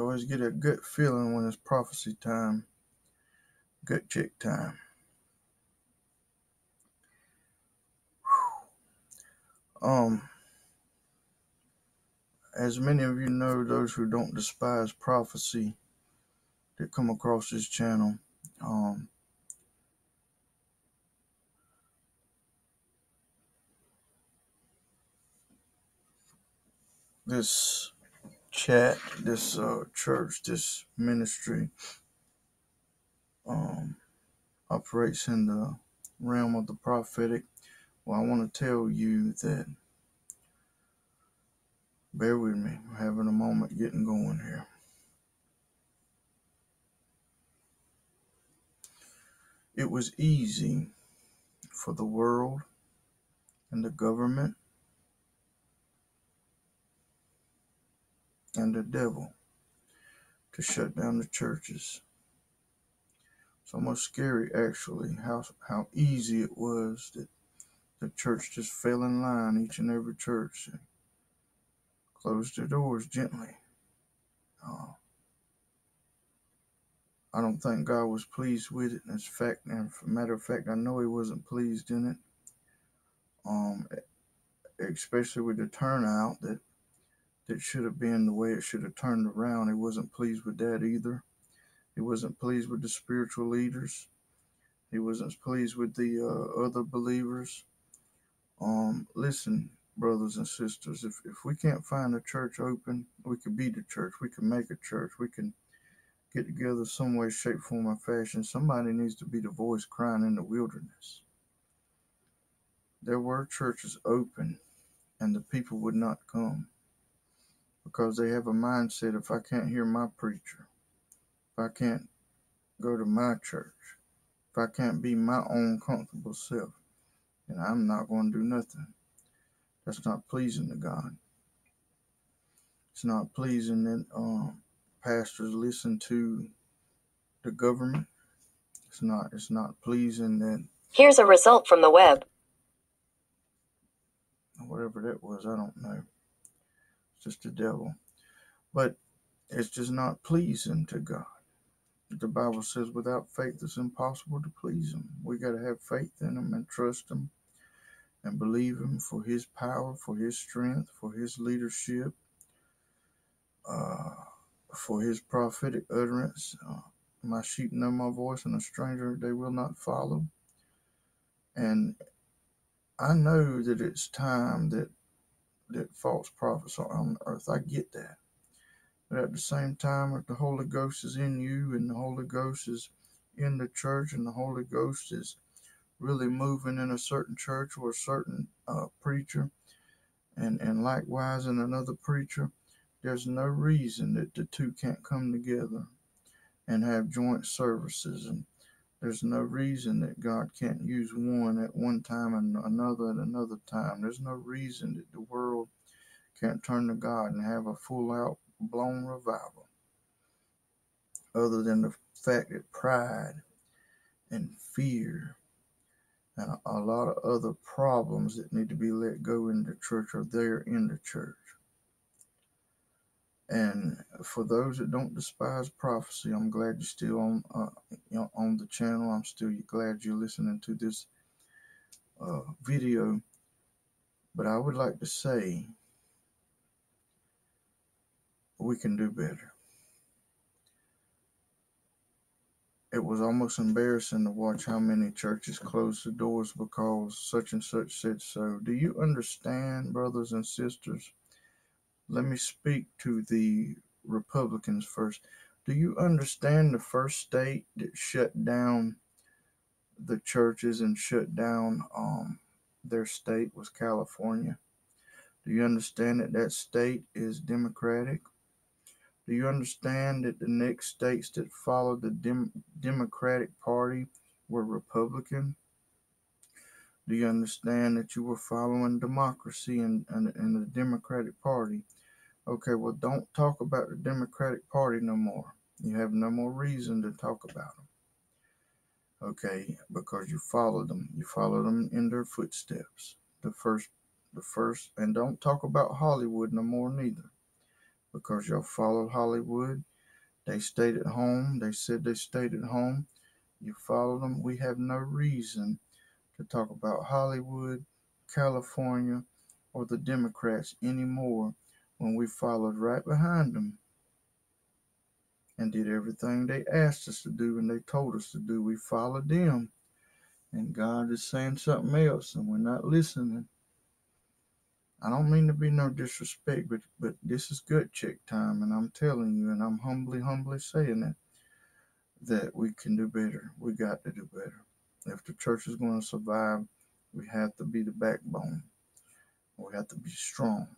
You always get a gut feeling when it's prophecy time, gut check time. Um, as many of you know, those who don't despise prophecy that come across this channel, um, this chat, this uh, church, this ministry um, operates in the realm of the prophetic. Well, I want to tell you that Bear with me. I'm having a moment getting going here. It was easy for the world and the government and the devil to shut down the churches. It's almost scary, actually, how how easy it was that the church just fell in line, each and every church, and closed their doors gently. Uh, I don't think God was pleased with it. As fact, and matter of fact, I know He wasn't pleased in it. Um, especially with the turnout that that should have been the way it should have turned around. He wasn't pleased with that either. He wasn't pleased with the spiritual leaders. He wasn't pleased with the uh, other believers. Um, listen, brothers and sisters. If, if we can't find a church open, we could be the church. We can make a church. We can get together some way, shape, form, or fashion. Somebody needs to be the voice crying in the wilderness. There were churches open, and the people would not come because they have a mindset if I can't hear my preacher, if I can't go to my church, if I can't be my own comfortable self, then I'm not going to do nothing. That's not pleasing to God. It's not pleasing that um, pastors listen to the government. It's not. It's not pleasing that. Here's a result from the web. Whatever that was, I don't know. Just the devil. But it's just not pleasing to God. The Bible says without faith it's impossible to please Him. We got to have faith in Him and trust Him and believe Him for His power, for His strength, for His leadership, uh, for His prophetic utterance. Uh, my sheep know my voice, and a stranger they will not follow. And I know that it's time that that false prophets are on earth. I get that. But at the same time, if the Holy Ghost is in you and the Holy Ghost is in the church and the Holy Ghost is really moving in a certain church or a certain uh, preacher, and, and likewise in another preacher, there's no reason that the two can't come together and have joint services. And there's no reason that God can't use one at one time and another at another time. There's no reason that the world can't turn to God and have a full out blown revival, other than the fact that pride and fear and a lot of other problems that need to be let go in the church are there in the church. And for those that don't despise prophecy, I'm glad you're still on uh, you know, on the channel. I'm still glad you're listening to this uh, video. But I would like to say we can do better. it was almost embarrassing to watch how many churches closed the doors because such and such said so. Do you understand, brothers and sisters? Let me speak to the Republicans first. Do you understand the first state that shut down the churches and shut down um, their state was California? Do you understand that that state is Democratic? Do you understand that the next states that followed the Dem- Democratic Party were Republican? Do you understand that you were following democracy and, and, and the Democratic Party? Okay, well, don't talk about the Democratic Party no more. You have no more reason to talk about them. Okay, because you followed them. You followed them in their footsteps. The first, the first, and don't talk about Hollywood no more neither because y'all followed Hollywood They stayed at home. They said they stayed at home. You follow them. We have no reason to talk about Hollywood, California, or the Democrats anymore when we followed right behind them and did everything they asked us to do and they told us to do. We followed them. And God is saying something else and we're not listening. I don't mean to be no disrespect, but but this is gut check time, and I'm telling you, and I'm humbly, humbly saying it, that we can do better. We got to do better. If the church is going to survive, we have to be the backbone. We have to be strong.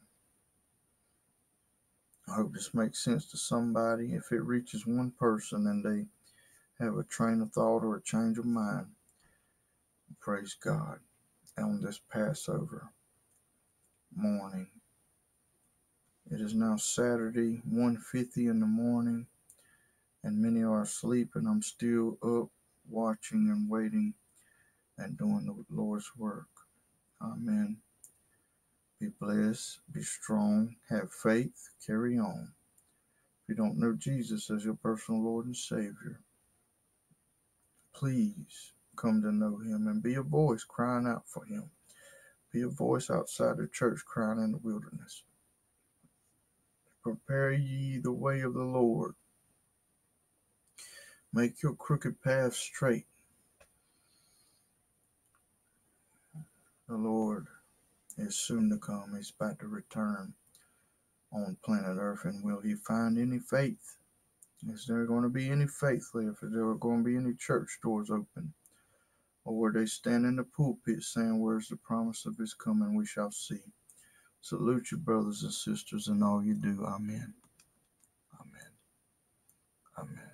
I hope this makes sense to somebody. If it reaches one person and they have a train of thought or a change of mind, praise God on this Passover morning. It is now Saturday, 1.50 in the morning, and many are asleep, and I'm still up watching and waiting and doing the Lord's work. Amen. Be blessed, be strong, have faith, carry on. If you don't know Jesus as your personal Lord and Savior, please come to know him and be a voice crying out for him. Be a voice outside the church crying in the wilderness. Prepare ye the way of the Lord. Make your crooked path straight. The Lord is soon to come. He's about to return on planet Earth, and will he find any faith? Is there going to be any faith left? Is there going to be any church doors open? Or were they stand in the pulpit saying, Where's the promise of his coming? We shall see. Salute you, brothers and sisters, and all you do. Amen. Amen. Amen.